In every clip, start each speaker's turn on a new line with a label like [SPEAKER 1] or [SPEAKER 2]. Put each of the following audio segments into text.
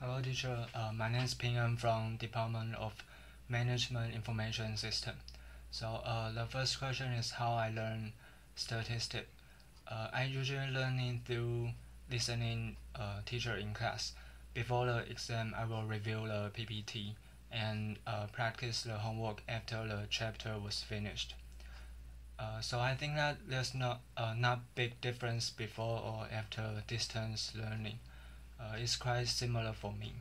[SPEAKER 1] Hello, teacher. Uh, my name is Ping from Department of Management Information System. So uh, the first question is how I learn statistics. Uh, I usually learning through listening uh, teacher in class. Before the exam, I will review the PPT and uh, practice the homework after the chapter was finished. Uh, so I think that there's not uh, not big difference before or after distance learning. Uh, it's quite similar for me.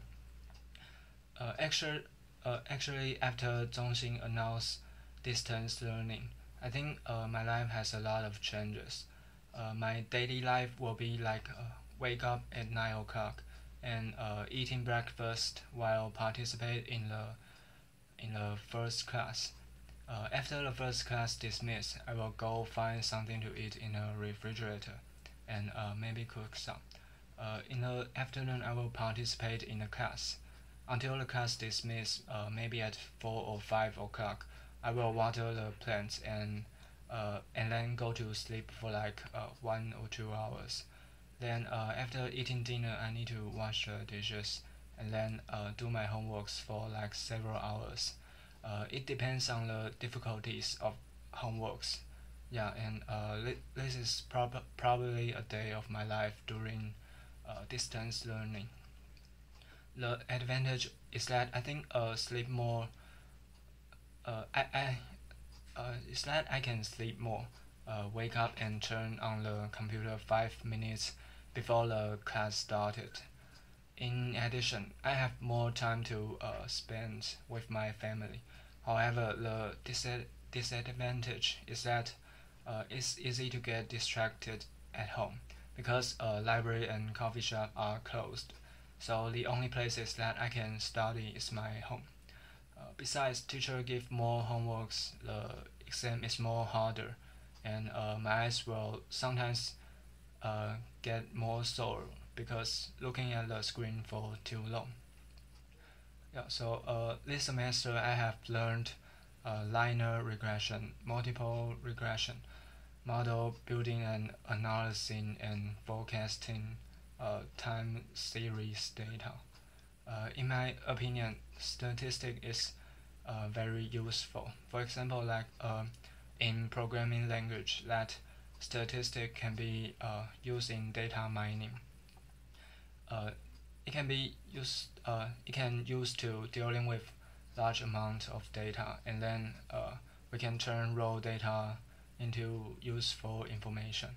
[SPEAKER 1] Uh, actually, uh, actually after Zhongxin announced distance learning, I think uh, my life has a lot of changes. Uh, my daily life will be like uh, wake up at nine o'clock and uh, eating breakfast while participate in the in the first class. Uh, after the first class dismissed, I will go find something to eat in the refrigerator and uh, maybe cook some. Uh, in the afternoon, I will participate in the class. Until the class dismissed, uh, maybe at 4 or 5 o'clock, I will water the plants and uh, and then go to sleep for like uh, one or two hours. Then uh, after eating dinner, I need to wash the dishes and then uh, do my homeworks for like several hours. Uh, it depends on the difficulties of homeworks. Yeah, and uh, this is prob- probably a day of my life during uh, distance learning. The advantage is that I think uh, sleep more. Uh, I, I uh, is that I can sleep more. Uh, wake up and turn on the computer five minutes before the class started. In addition, I have more time to uh, spend with my family. However, the disad- disadvantage is that uh, it's easy to get distracted at home because uh, library and coffee shop are closed. So the only places that I can study is my home. Uh, besides, teacher give more homeworks. The exam is more harder, and uh, my eyes will sometimes uh, get more sore because looking at the screen for too long. Yeah, so uh, this semester I have learned uh, linear regression, multiple regression, model building and analyzing and forecasting uh, time series data. Uh, in my opinion, statistic is uh, very useful. For example, like uh, in programming language, that statistic can be uh, used in data mining. Uh, it can be used. It can use to dealing with large amount of data, and then we can turn raw data into useful information.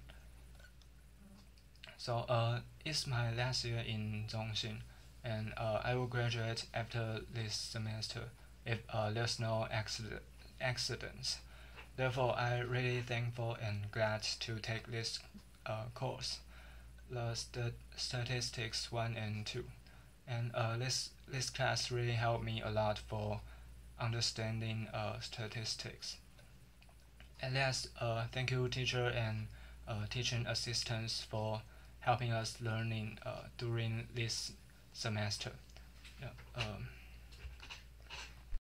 [SPEAKER 1] So uh, it's my last year in Zhongxin, and uh, I will graduate after this semester if uh, there's no accident accidents. Therefore, I really thankful and glad to take this uh, course, the st- statistics one and two, and uh, this this class really helped me a lot for understanding uh, statistics. At last, uh, thank you, teacher and uh, teaching assistants for helping us learning uh, during this semester. Yeah, um,